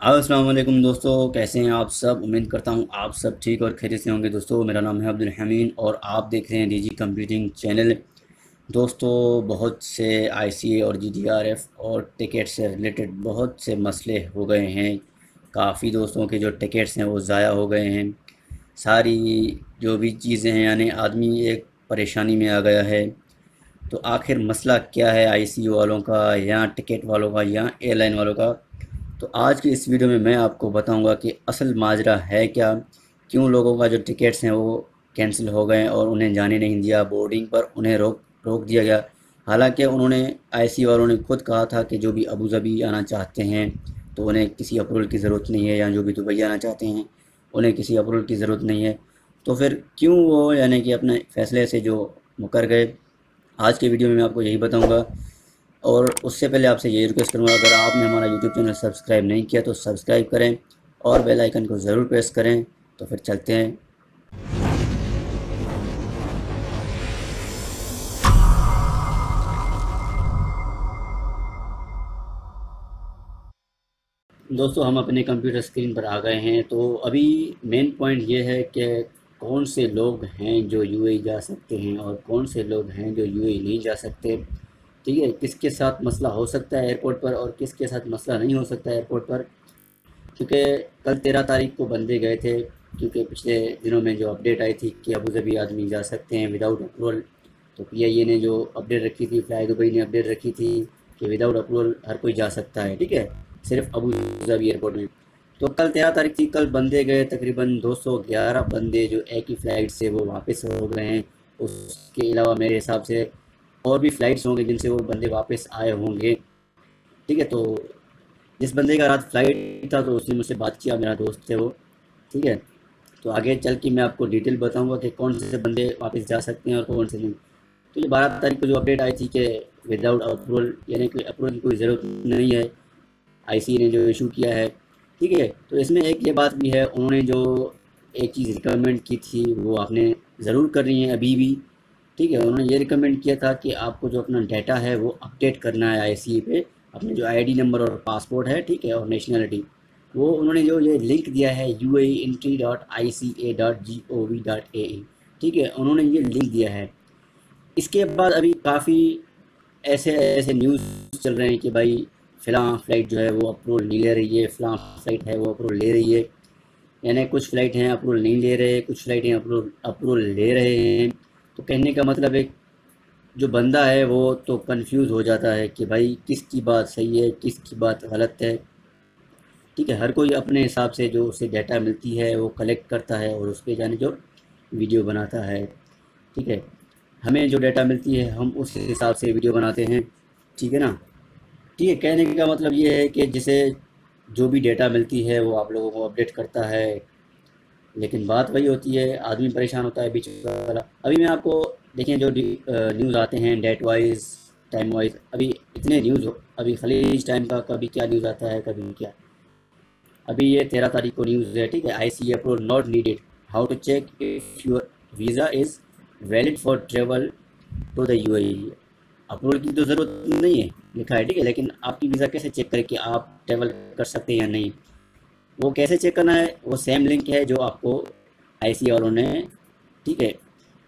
अस्सलाम दोस्तों, कैसे हैं आप सब? उम्मीद करता हूँ आप सब ठीक और खैरियत से होंगे। दोस्तों, मेरा नाम है अब्दुल हमीन और आप देख रहे हैं डीजी कंप्यूटिंग चैनल। दोस्तों, बहुत से आईसीए और जीडीआरएफ और टिकट से रिलेटेड बहुत से मसले हो गए हैं। काफ़ी दोस्तों के जो टिकट्स हैं वो ज़ाया हो गए हैं। सारी जो भी चीज़ें हैं, यानी आदमी एक परेशानी में आ गया है। तो आखिर मसला क्या है आई वालों का या टिकट वालों का या एयरलाइन वालों का? तो आज की इस वीडियो में मैं आपको बताऊँगा कि असल माजरा है क्या, क्यों लोगों का जो टिकट्स हैं वो कैंसिल हो गए और उन्हें जाने नहीं दिया, बोर्डिंग पर उन्हें रोक रोक दिया गया। हालाँकि उन्होंने, आईसी वालों ने खुद कहा था कि जो भी अबू धाबी आना चाहते हैं तो उन्हें किसी अप्रूवल की ज़रूरत नहीं है या जो भी दुबई आना चाहते हैं, उन्हें किसी अप्रूवल की ज़रूरत नहीं है। तो फिर क्यों वो, यानी कि अपने फ़ैसले से जो मुकर गए? आज के वीडियो में मैं आपको यही बताऊँगा और उससे पहले आपसे ये रिक्वेस्ट करूँगा, अगर आपने हमारा यूट्यूब चैनल सब्सक्राइब नहीं किया तो सब्सक्राइब करें और बेल आइकन को ज़रूर प्रेस करें। तो फिर चलते हैं। दोस्तों, हम अपने कंप्यूटर स्क्रीन पर आ गए हैं। तो अभी मेन पॉइंट ये है कि कौन से लोग हैं जो यूएई जा सकते हैं और कौन से लोग हैं जो यूएई नहीं जा सकते। ठीक है, किसके साथ मसला हो सकता है एयरपोर्ट पर और किसके साथ मसला नहीं हो सकता एयरपोर्ट पर? क्योंकि कल तेरह तारीख को बंदे गए थे, क्योंकि पिछले दिनों में जो अपडेट आई थी कि अबू धाबी आदमी जा सकते हैं विदाउट अप्रूवल तो पीआईए ने जो अपडेट रखी थी फ्लाई दुबई ने अपडेट रखी थी कि विदाउट अप्रूवल हर कोई जा सकता है, ठीक है? सिर्फ़ अबू धाबी एयरपोर्ट में। तो कल तेरह तारीख थी, कल बंदे गए, तकरीबन 211 बंदे जो एक ही फ़्लाइट से वो वापस हो गए हैं। उसके अलावा मेरे हिसाब से और भी फ़्लाइट्स होंगे जिनसे वो बंदे वापस आए होंगे। ठीक है तो जिस बंदे का रात फ़्लाइट था तो उसने मुझसे बात किया, मेरा दोस्त है वो। ठीक है तो आगे चल के मैं आपको डिटेल बताऊँगा कि कौन से बंदे वापस जा सकते हैं और कौन से नहीं। तो ये बारह तारीख को जो अपडेट आई थी कि विदाउट अप्रूवल यानी कि अप्रूवल की कोई ज़रूरत नहीं है। आईसी ने जो इशू किया है। ठीक है तो इसमें एक ये बात भी है, उन्होंने जो एक चीज़ रिकमेंड की थी, वो आपने ज़रूर कर रही है अभी भी। ठीक है, उन्होंने ये रिकमेंड किया था कि आपको जो अपना डाटा है वो अपडेट करना है आईसीए पे, अपने जो आईडी नंबर और पासपोर्ट है, ठीक है, और नेशनलिटी वो उन्होंने जो ये लिंक दिया है U A entry dot I C A dot G O V dot A ठीक है, उन्होंने ये लिंक दिया है। इसके बाद अभी काफ़ी ऐसे ऐसे न्यूज़ चल रहे हैं कि भाई फ़िलहाल फ़्लाइट जो है वो अप्रूवल नहीं ले रही है फ़िलहाल फ़्लाइट है वो अप्रूवल ले रही है। यानी कुछ फ़्लाइट हैं अप्रूवल नहीं ले रहे, कुछ फ़्लाइटें अप्रूवल अप्रूवल ले रहे हैं। तो कहने का मतलब एक जो बंदा है वो तो कंफ्यूज हो जाता है कि भाई किसकी बात सही है, किसकी बात गलत है। ठीक है, हर कोई अपने हिसाब से जो उसे डाटा मिलती है वो कलेक्ट करता है और उस पर जाने जो वीडियो बनाता है। ठीक है, हमें जो डाटा मिलती है हम उस हिसाब से वीडियो बनाते हैं। ठीक है ना? ठीक है, कहने का मतलब ये है कि जिसे जो भी डेटा मिलती है वो आप लोगों को अपडेट करता है लेकिन बात वही होती है, आदमी परेशान होता है बीच वाला। अभी मैं आपको देखें जो न्यूज़ आते हैं डेट वाइज टाइम वाइज अभी इतने न्यूज़ हो, अभी खलीज टाइम का कभी क्या न्यूज़ आता है, कभी क्या। अभी ये तेरह तारीख को न्यूज़ है, ठीक है? I C approval not needed how to check if your visa is valid for travel to the U approval की तो ज़रूरत नहीं है, लिखा है, ठीक है? लेकिन आपकी वीज़ा कैसे चेक करें कि आप ट्रेवल कर सकते हैं या नहीं? वो कैसे चेक करना है? वो सेम लिंक है जो आपको आई सी वालों ने, ठीक है?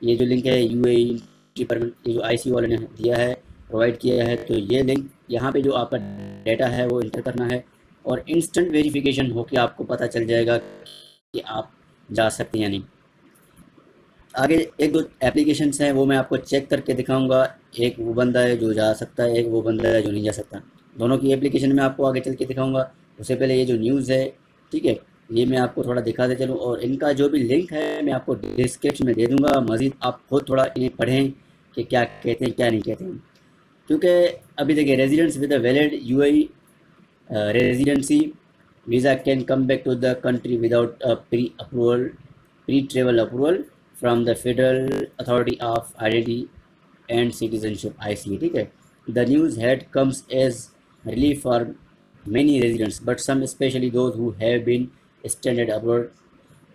ये जो लिंक है यू ए पर ये जो आई सी वालों ने दिया है प्रोवाइड किया है तो ये लिंक यहाँ पे जो आपका डेटा है, वो इंटर करना है और इंस्टेंट वेरिफिकेशन होकर आपको पता चल जाएगा कि आप जा सकते हैं या नहीं। आगे एक दो एप्लीकेशंस हैं, वो मैं आपको चेक करके दिखाऊँगा। एक वो बंदा है जो जा सकता है, एक वो बंदा है जो नहीं जा सकता। दोनों की एप्लीकेशन में आपको आगे चल के दिखाऊँगा। उससे पहले ये जो न्यूज़ है ठीक है, ये मैं आपको थोड़ा दिखाते चलूँ और इनका जो भी लिंक है, मैं आपको डिस्क्रिप्शन में दे दूँगा। मज़ीद आप खुद थोड़ा इन्हें पढ़ें कि क्या कहते हैं, क्या नहीं कहते हैं। क्योंकि अभी देखिए residents with a valid U I residency visa can come back to the country without pre approval pre travel approval from the federal authority of identity and citizenship I C ठीक है। The news had comes as relief for many residents, but some, especially those who have been stranded abroad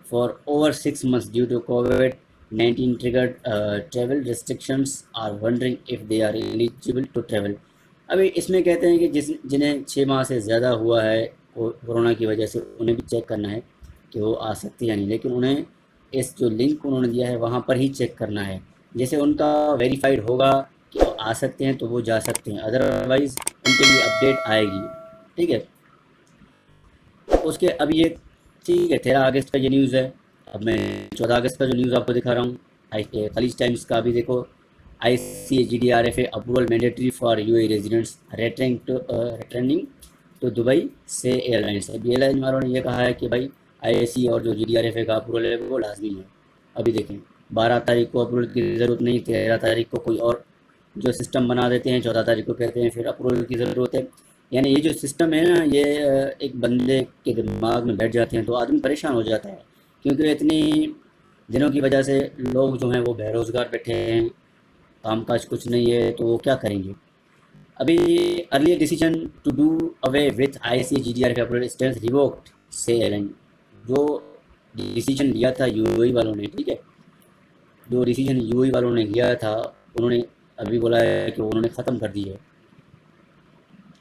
for over six months due to COVID-19 triggered uh, travel restrictions, are wondering if they are eligible to travel. अभी इसमें कहते हैं कि जिस जिन्हें छः माह से ज़्यादा हुआ है कोरोना की वजह से उन्हें भी चेक करना है कि वो आ सकते हैं या नहीं लेकिन उन्हें इस जो लिंक उन्होंने दिया है वहाँ पर ही चेक करना है जैसे उनका वेरीफाइड होगा कि आ सकते हैं तो वो जा सकते हैं अदरवाइज़ उनके लिए अपडेट आएगी ठीक है? उसके अब ये ठीक है, तेरह अगस्त का ये न्यूज़ है। अब मैं चौदह अगस्त का जो न्यूज़ आपको दिखा रहा हूँ खलीज टाइम्स का भी देखो। I C G D R F A approval mandatory for U A residents returning to Dubai से एयरलाइंस अभी एयरलाइन वालों ने यह कहा है कि भाई आई और जो G D R F A का अप्रूवल है, वो लाजमी है। अभी देखें, बारह तारीख को अप्रूवल की ज़रूरत नहीं, तेरह तारीख को कोई और जो सिस्टम बना देते हैं, चौदह तारीख को कहते हैं, फिर अप्रूवल की ज़रूरत है। यानी ये जो सिस्टम है ना, ये एक बंदे के दिमाग में बैठ जाते हैं तो आदमी परेशान हो जाता है। क्योंकि इतनी दिनों की वजह से लोग जो हैं वो बेरोज़गार बैठे हैं काम काज कुछ नहीं है तो वो क्या करेंगे? अभी early decision to do away with I C G D R capital stance revoked से जो डिसीज़न लिया था यू वालों ने, ठीक है? जो डिसीज़न यू वालों ने लिया था, उन्होंने अभी बोला है कि उन्होंने ख़त्म कर दी है।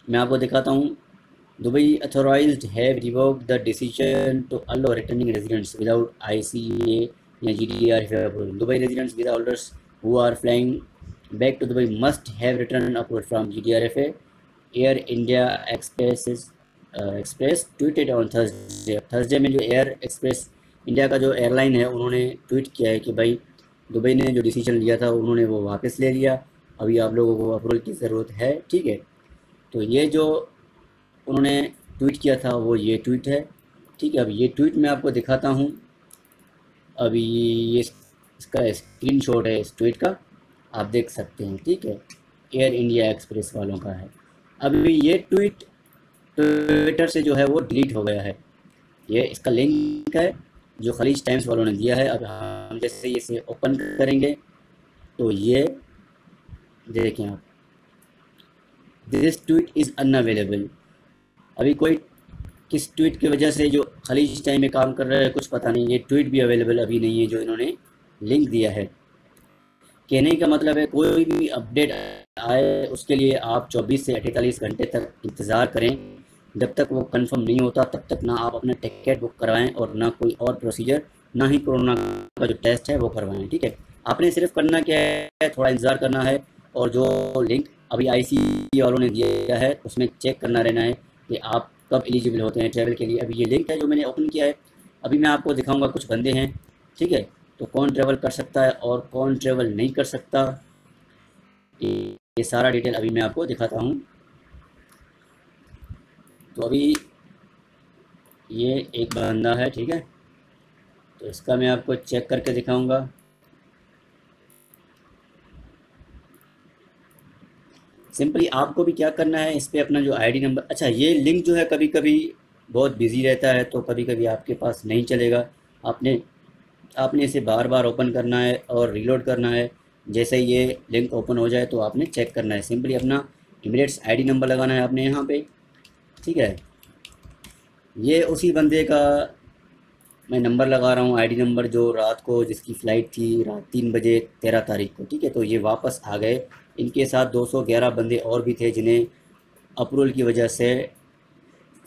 मैं आपको दिखाता हूँ, Dubai authorise have the decision to allow returning residents without I C A या G D R Dubai residents with holders who are flying back to Dubai must have return approval from G D R F Air India Express express tweeted on Thursday Thursday में जो air express India का जो airline है, उन्होंने tweet किया है कि भाई दुबई ने जो डिसीज़न लिया था, उन्होंने वो वापस ले लिया। अभी आप लोगों को अप्रूवल की ज़रूरत है, ठीक है? तो ये जो उन्होंने ट्वीट किया था, वो ये ट्वीट है। ठीक है, अब ये ट्वीट मैं आपको दिखाता हूँ। अभी ये इसका स्क्रीन शॉट है इस ट्वीट का। आप देख सकते हैं, ठीक है। एयर इंडिया एक्सप्रेस वालों का है। अभी ये ट्वीट ट्विटर से जो है, वो डिलीट हो गया है। ये इसका लिंक है, जो खलीज टाइम्स वालों ने दिया है। अब हम जैसे इसे ओपन करेंगे तो ये देखें आप। दिस ट्वीट इज़ अनअवेलेबल अभी कोई किस ट्वीट की वजह से जो खलीज टाइम में काम कर रहा है, कुछ पता नहीं। ये ट्वीट भी अवेलेबल अभी नहीं है जो इन्होंने लिंक दिया है। कहने का मतलब है, कोई भी अपडेट आए, उसके लिए आप 24 से अड़तालीस घंटे तक इंतज़ार करें। जब तक वो कंफर्म नहीं होता, तब तक ना आप अपना टिकट बुक करवाएँ और ना कोई और प्रोसीजर ना ही कोरोना का जो टेस्ट है, वो करवाएँ, ठीक है? आपने सिर्फ़ करना क्या है, थोड़ा इंतज़ार करना है और जो लिंक अभी आई वालों ने दिया है, उसमें चेक करना रहना है कि आप कब एलिजिबल होते हैं ट्रैवल के लिए। अभी ये लिंक है जो मैंने ओपन किया है। अभी मैं आपको दिखाऊँगा कुछ बंदे हैं, ठीक है? तो कौन ट्रैवल कर सकता है और कौन ट्रैवल नहीं कर सकता, ये सारा डिटेल अभी मैं आपको दिखाता हूँ। तो अभी ये एक बंदा है, ठीक है? तो इसका मैं आपको चेक करके दिखाऊँगा। सिंपली आपको भी क्या करना है, इस पर अपना जो आईडी नंबर अच्छा ये लिंक जो है कभी कभी बहुत बिज़ी रहता है तो कभी कभी आपके पास नहीं चलेगा। आपने आपने इसे बार बार ओपन करना है और रीलोड करना है। जैसे ये लिंक ओपन हो जाए तो आपने चेक करना है। सिंपली अपना इमीडिएट्स आईडी नंबर लगाना है आपने यहाँ पे। ठीक है? ये उसी बंदे का मैं नंबर लगा रहा हूँ आईडी नंबर जो रात को जिसकी फ़्लाइट थी, रात तीन बजे तेरह तारीख को। ठीक है? तो ये वापस आ गए। इनके साथ 211 बंदे और भी थे जिन्हें अप्रूवल की वजह से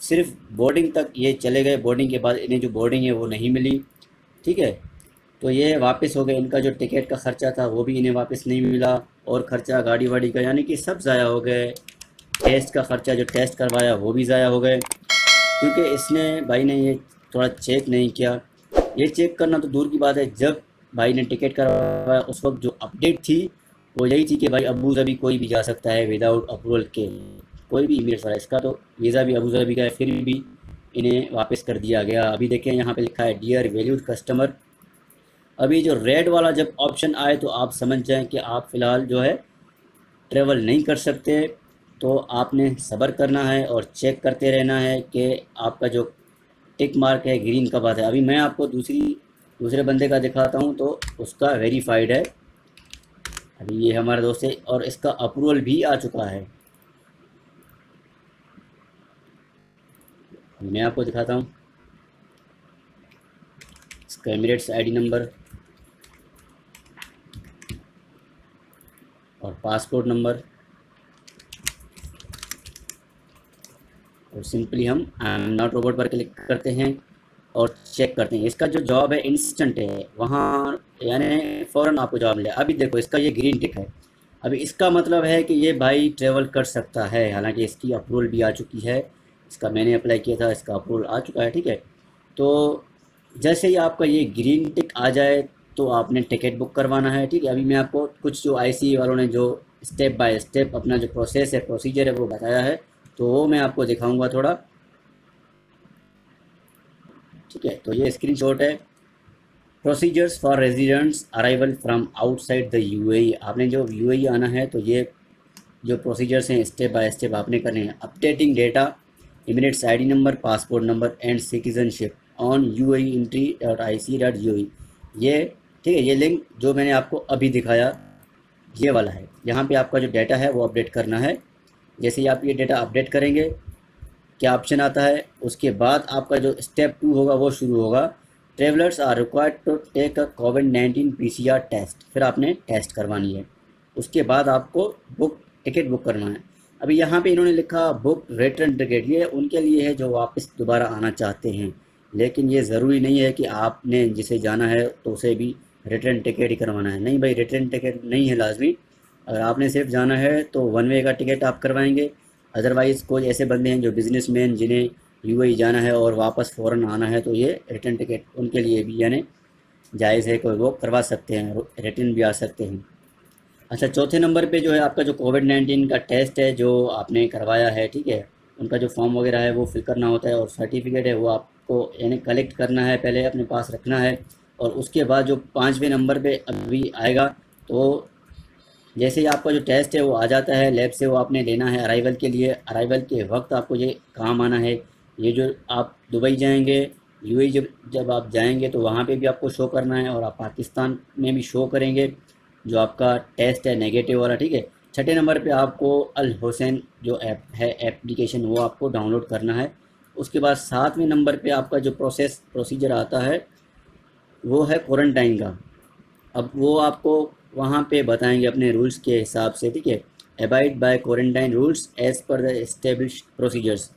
सिर्फ़ बोर्डिंग तक ये चले गए। बोर्डिंग के बाद इन्हें जो बोर्डिंग है वो नहीं मिली। ठीक है? तो ये वापस हो गए। इनका जो टिकट का ख़र्चा था वो भी इन्हें वापस नहीं मिला और ख़र्चा गाड़ी वाड़ी का, यानी कि सब ज़ाया हो गए। टेस्ट का ख़र्चा जो टेस्ट करवाया वो भी ज़ाया हो गए। क्योंकि इसने, भाई ने ये थोड़ा चेक नहीं किया। ये चेक करना तो दूर की बात है। जब भाई ने टिकट करवाया, उस वक्त जो अपडेट थी वो यही थी कि भाई अबू धाबी कोई भी जा सकता है विदाउट अप्रूवल के। कोई भी ईमेल वाला इसका तो वीज़ा भी अबू धाबी का है, फिर भी इन्हें वापस कर दिया गया। अभी देखें, यहाँ पे लिखा है डियर वैल्यूड कस्टमर अभी जो रेड वाला जब ऑप्शन आए तो आप समझ जाएँ कि आप फ़िलहाल जो है ट्रेवल नहीं कर सकते। तो आपने सब्र करना है और चेक करते रहना है कि आपका जो टिक मार्क है ग्रीन कब आता है। अभी मैं आपको दूसरी, दूसरे बंदे का दिखाता हूँ तो उसका वेरीफाइड है। अभी ये हमारे दोस्त है और इसका अप्रूवल भी आ चुका है। मैं आपको दिखाता हूँ। इसका एमिरेट्स आईडी नंबर और पासपोर्ट नंबर और सिंपली हम आई एम नॉट रोबोट पर क्लिक करते हैं। और चेक करते हैं। इसका जो जॉब है इंस्टेंट है, वहाँ यानी फ़ौरन आपको जॉब मिले अभी देखो, इसका ये ग्रीन टिक है। अभी इसका मतलब है कि ये भाई ट्रेवल कर सकता है। हालाँकि इसकी अप्रूवल भी आ चुकी है। इसका मैंने अप्लाई किया था, इसका अप्रूवल आ चुका है, ठीक है? तो जैसे ही आपका ये ग्रीन टिक आ जाए तो आपने टिकट बुक करवाना है, ठीक है? अभी मैं आपको कुछ जो आई वालों ने जो स्टेप बाय स्टेप अपना जो प्रोसेस है प्रोसीजर है, वो बताया है। तो वो मैं आपको दिखाऊँगा थोड़ा। ठीक है तो ये स्क्रीन शॉट है procedures for residents arrival from outside the UAE आपने जो यूएई आना है तो ये जो प्रोसीजर्स हैं स्टेप बाय स्टेप आपने करने हैं। Updating data Emirates ID number passport number and citizenship on U I entry dot I C dot U I ये, ठीक है, ये लिंक जो मैंने आपको अभी दिखाया, ये वाला है। यहाँ पे आपका जो डाटा है, वो अपडेट करना है। जैसे ही आप ये डेटा अपडेट करेंगे क्या ऑप्शन आता है, उसके बाद आपका जो स्टेप टू होगा, वो शुरू होगा। Travellers are required to take a COVID nineteen P test फिर आपने टेस्ट करवानी है। उसके बाद आपको बुक टिकट बुक करना है। अभी यहाँ पे इन्होंने लिखा बुक रिटर्न टिकट ये उनके लिए है जो वापस दोबारा आना चाहते हैं। लेकिन ये ज़रूरी नहीं है कि आपने जिसे जाना है तो उसे भी रिटर्न टिकट ही करवाना है। नहीं भाई रिटर्न टिकट नहीं है लाजमी। अगर आपने सिर्फ़ जाना है तो वन वे का टिकट आप करवाएँगे। अदरवाइज़ कोई ऐसे बंदे हैं जो बिज़नेसमैन जिन्हें यू जाना है और वापस फ़ौरन आना है तो ये रिटर्न टिकट उनके लिए भी, यानी जायज़ है, कोई वो करवा सकते हैं रिटर्न भी आ सकते हैं। अच्छा चौथे नंबर पे जो है आपका जो कोविड नाइन्टीन का टेस्ट है, जो आपने करवाया है, ठीक है? उनका जो फॉर्म वगैरह है, वो फिल करना होता है और सर्टिफिकेट है, वो आपको, यानी कलेक्ट करना है, पहले अपने पास रखना है और उसके बाद जो पाँचवें नंबर पे अभी आएगा तो जैसे ही आपका जो टेस्ट है वो आ जाता है लैब से वो आपने लेना है अराइवल के लिए अराइवल के वक्त आपको ये काम आना है। ये जो आप दुबई जाएँगे यूएई जब जब आप जाएँगे तो वहाँ पे भी आपको शो करना है और आप पाकिस्तान में भी शो करेंगे, जो आपका टेस्ट है नेगेटिव वाला, ठीक है? छठे नंबर पे आपको अल हुसैन जो ऐप है एप्लीकेशन वो आपको डाउनलोड करना है। उसके बाद सातवें नंबर पे आपका जो प्रोसेस प्रोसीजर आता है, वो है क्वारंटाइन का। अब वो आपको वहाँ पे बताएँगे अपने रूल्स के हिसाब से, ठीक है? Abide by quarantine rules as per the establish procedures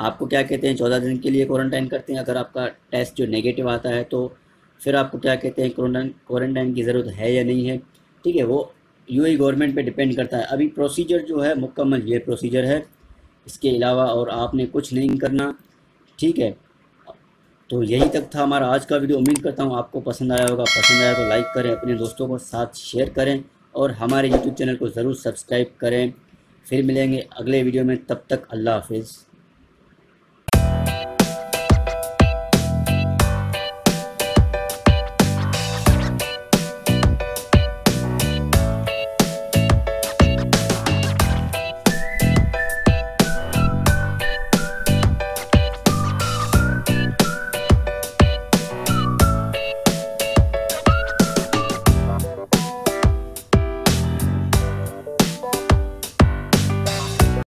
आपको क्या कहते हैं, चौदह दिन के लिए क्वारंटाइन करते हैं? अगर आपका टेस्ट जो नेगेटिव आता है तो फिर आपको क्या कहते हैं क्वारंटाइन की ज़रूरत है या नहीं है? ठीक है, वो यू गवर्नमेंट पे डिपेंड करता है। अभी प्रोसीजर जो है, मुकम्मल ये प्रोसीजर है। इसके अलावा और आपने कुछ नहीं करना, ठीक है? तो यही तक था हमारा आज का वीडियो। उम्मीद करता हूँ आपको पसंद आया होगा। पसंद आया तो लाइक करें, अपने दोस्तों को साथ शेयर करें और हमारे यूट्यूब चैनल को ज़रूर सब्सक्राइब करें। फिर मिलेंगे अगले वीडियो में। तब तक अल्लाह हाफिज़।